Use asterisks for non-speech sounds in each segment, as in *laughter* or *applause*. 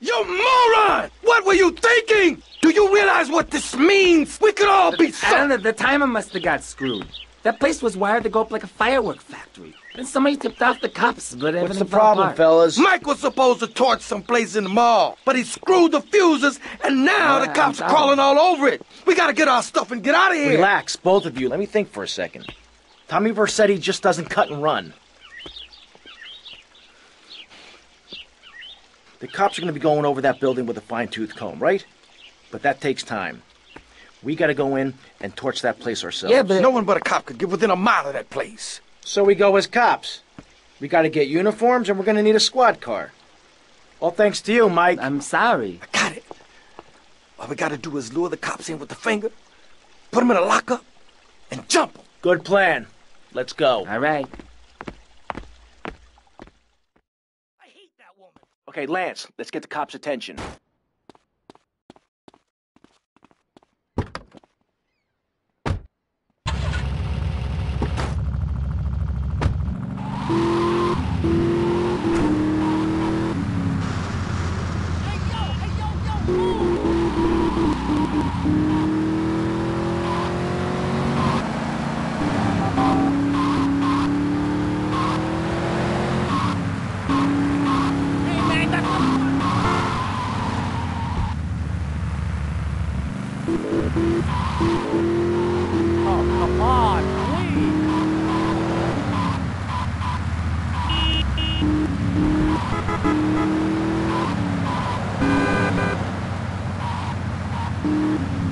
You moron! What were you thinking? Do you realize what this means? We could all be I don't know, the timer must have got screwed. That place was wired to go up like a firework factory. Then somebody tipped off the cops, but everything What's the problem, apart. fellas? Mike was supposed to torch someplace in the mall, but he screwed the fuses, and now Yeah, the cops are crawling all over it. We gotta get our stuff and get out of here. Relax, both of you. Let me think for a second. Tommy Vercetti just doesn't cut and run. The cops are going to be going over that building with a fine tooth comb, right? But that takes time. We got to go in and torch that place ourselves. Yeah, but No one but a cop could get within a mile of that place. So we go as cops. We got to get uniforms and we're going to need a squad car. All thanks to you, Mike. I'm sorry. I got it. All we gotta do is lure the cops in with the finger, put them in a lockup, and jump 'em. Good plan. Let's go. All right. Okay, Lance, let's get the cops' attention. Out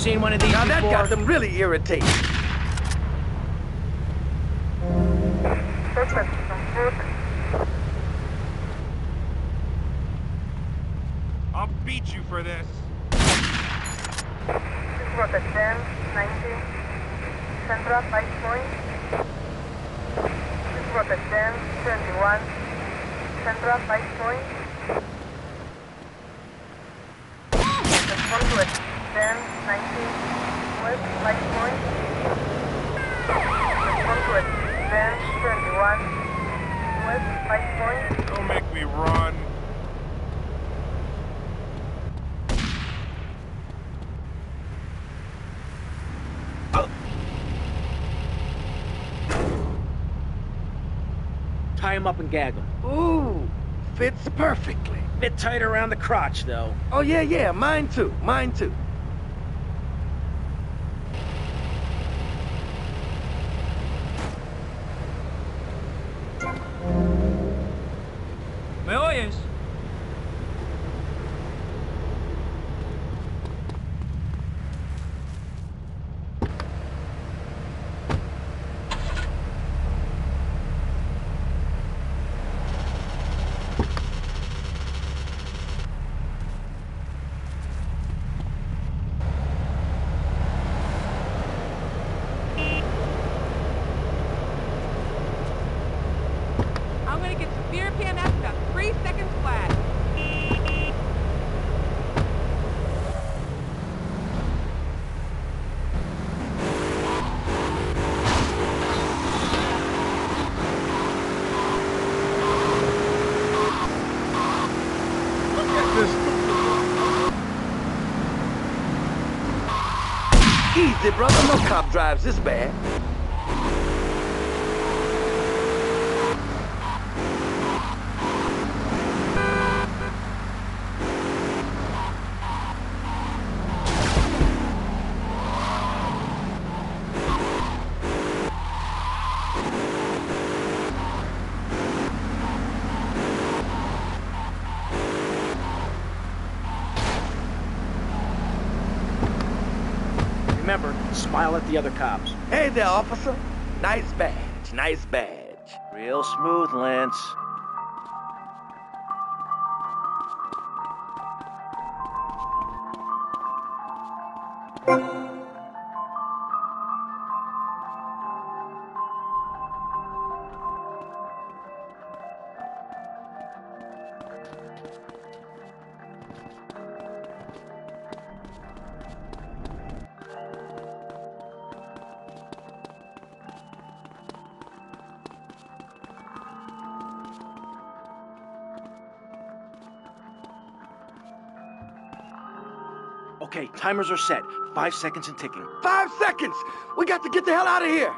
seen one of these Now that got them really irritated. I'll beat you for this. Route 10, 90, Central 5 point. Route 10, 21, Central 5 point. Respond to it. 10, 90, West 5 point. Respond 10, 21, West 5 point. Don't make me run. Tie him up and gag him. Ooh, fits perfectly. Bit tight around the crotch, though. Oh, yeah, yeah, mine too, mine too. ¿Me oyes? I'm gonna get severe PMS in about three seconds flat. Look at this. Easy, brother. No cop drives this bad. Smile at the other cops. Hey there, officer. Nice badge, nice badge. Real smooth, Lance. Okay, timers are set. Five seconds and ticking. Five seconds. We got to get the hell out of here.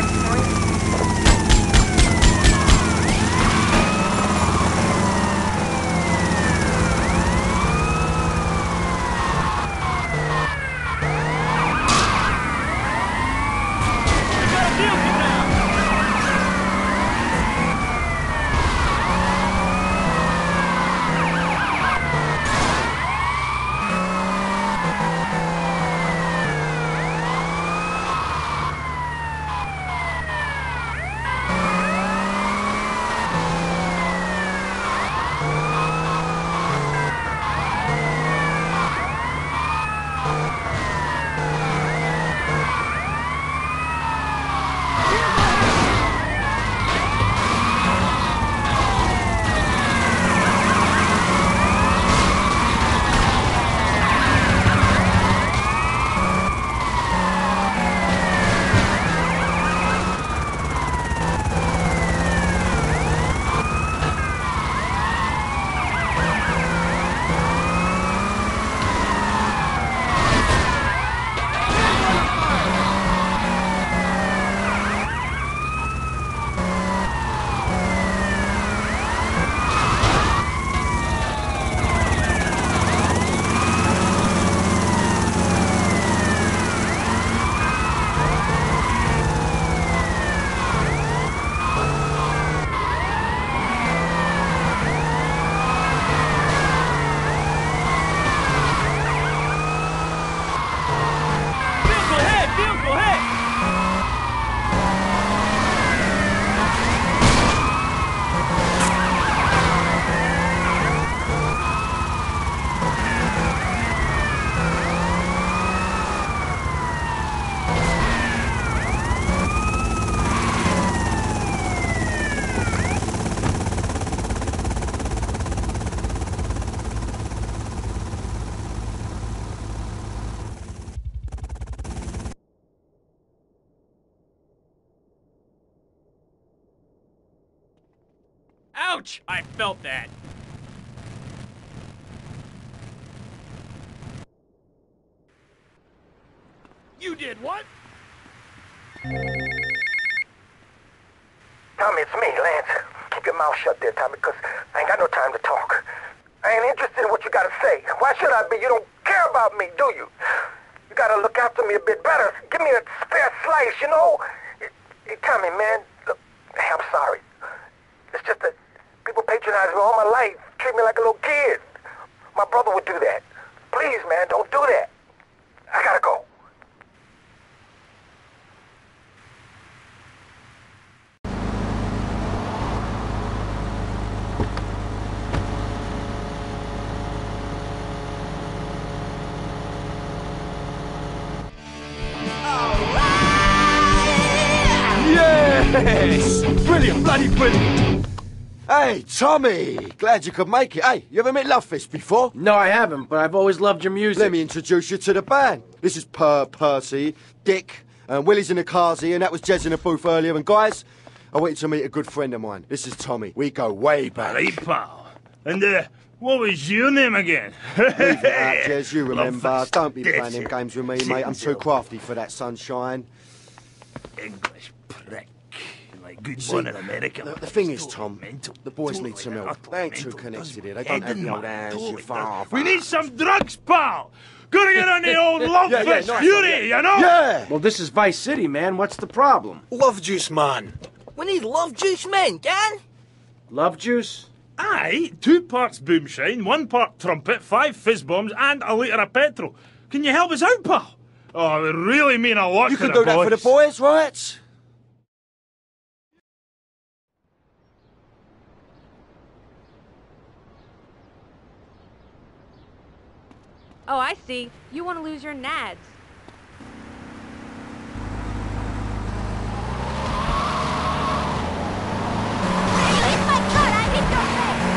West, five You did what? Tommy, it's me, Lance. Keep your mouth shut there, Tommy, because I ain't got no time to talk. I ain't interested in what you gotta say. Why should I be? You don't care about me, do you? You gotta look after me a bit better. Give me a spare slice, you know? Hey, Tommy, man, look, hey, I'm sorry. It's just that people patronize me all my life, treat me like a little kid. My brother would do that. Please, man, don't do that. I gotta go. Brilliant, bloody brilliant! Hey, Tommy! Glad you could make it. Hey, you ever met Love Fist before? No, I haven't, but I've always loved your music. Let me introduce you to the band. This is Per Percy, Dick, and Willie's in the Kazi, and that was Jez in the booth earlier. And guys, I want you to meet a good friend of mine. This is Tommy. We go way back. Hey, pal. And, uh, what was your name again? *laughs* Leave it out, Jez. You remember. Fist. Don't be playing them games with me, Sit mate. I'm too crafty for that sunshine. English prick. Like good See, one in America. The, the thing is, Tom, mental, the boys need some help. They ain't too connected here. They don't have the old hands you far. We need some drugs, pal. Gotta get on the *laughs* old love Yeah, yeah, fest nice fury, one, you know? Yeah! Well, this is Vice City, man. What's the problem? Love juice, man. We need love juice men, can? Love juice? Aye, two parts boomshine, one part trumpet, five fizz bombs, and a litre of petrol. Can you help us out, pal? Oh, it really mean a lot You to can the do that for the boys. boys, right? Oh, I see. You want to lose your nads. It's my cut! I hit your face!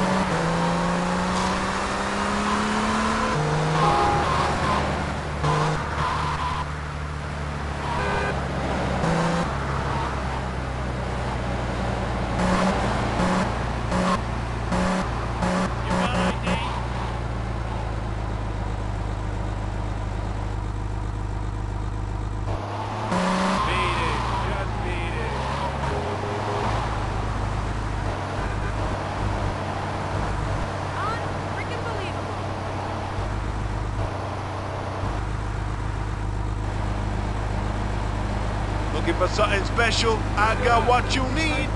Beat it. Just beat it. Unfreaking believable. Looking for something special? I got what you need.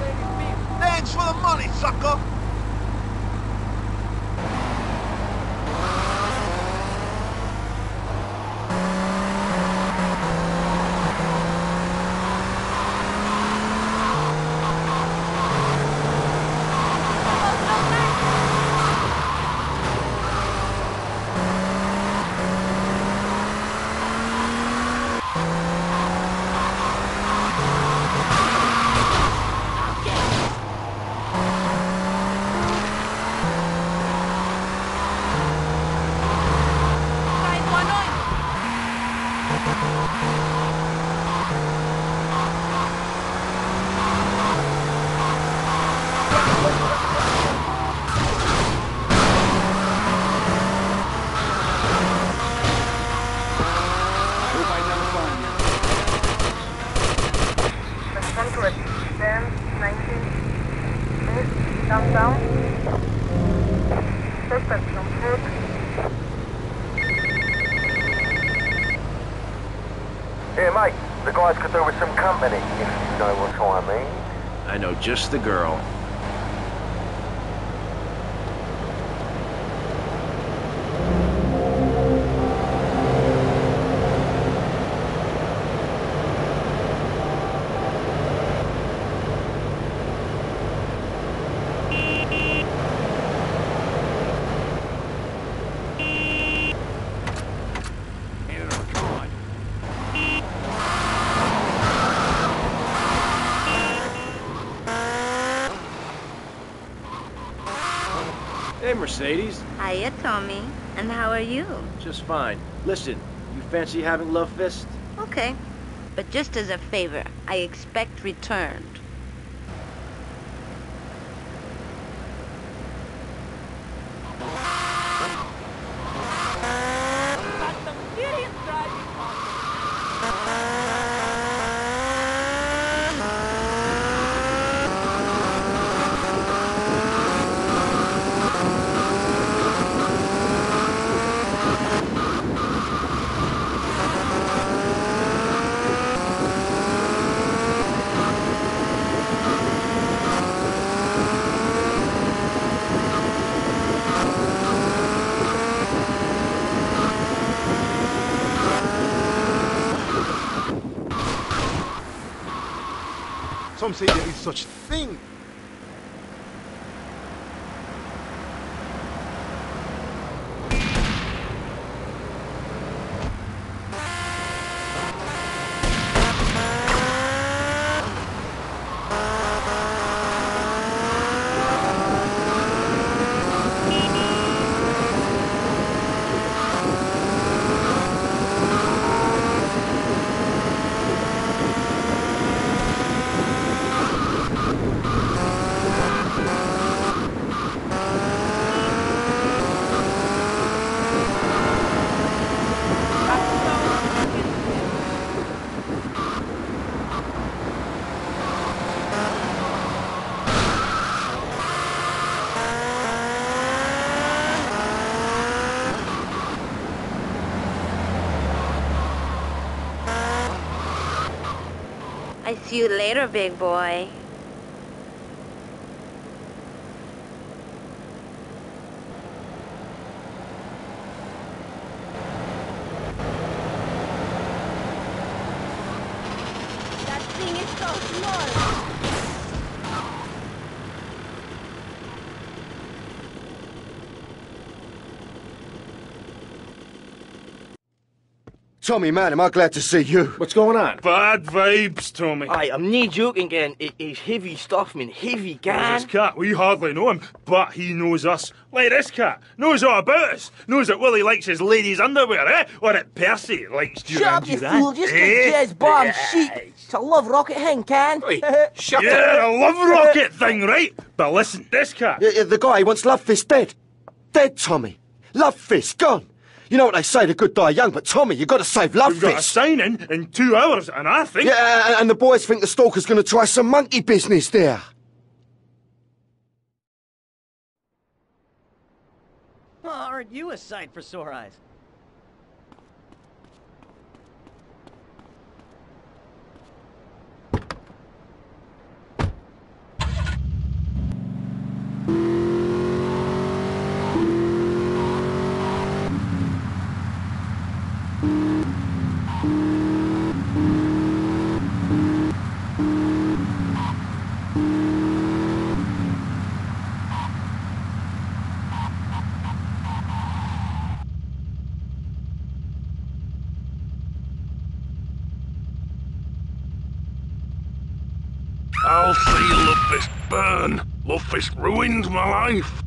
Thanks for the money, sucker. Find one on. Respond to it. 10, 19, minutes, downtown. Suspect on foot. Here, mate. The guys could do with some company, if you know what I mean. I know just the girl. Hand it over. Come on. Hey, Mercedes. Hiya, Tommy. And how are you? Just fine. Listen, you fancy having Love Fist? Okay. But just as a favor, I expect returned. Some say there is such thing. See you later, big boy. Tommy, man, am I glad to see you. What's going on? Bad vibes, Tommy. Aye, I'm no joking, gang. It is heavy stuff, man. Heavy, This cat, we hardly know him, but he knows us. Like this cat, knows all about us. Knows that Willie likes his ladies' underwear, eh? Or that Percy likes Shut up, Duran you Duran. fool. Just eh? get jazz bomb shit. It's a love rocket hang, can. *laughs* Shut Yeah, up. a love rocket thing, right? But listen, this cat. Yeah, yeah, the guy wants Love Fist dead. Dead, Tommy. Love Fist gone. You know what they say, the good die young, but Tommy, you've got to save Love We've got a Fist. signing in two hours, and I think. Yeah, and- and the boys think the stalker's going to try some monkey business there. Oh, aren't you a sight for sore eyes? I'll see Burn. Lovefist ruined my life.